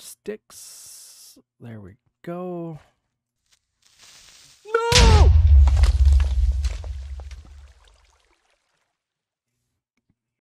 sticks. There we go.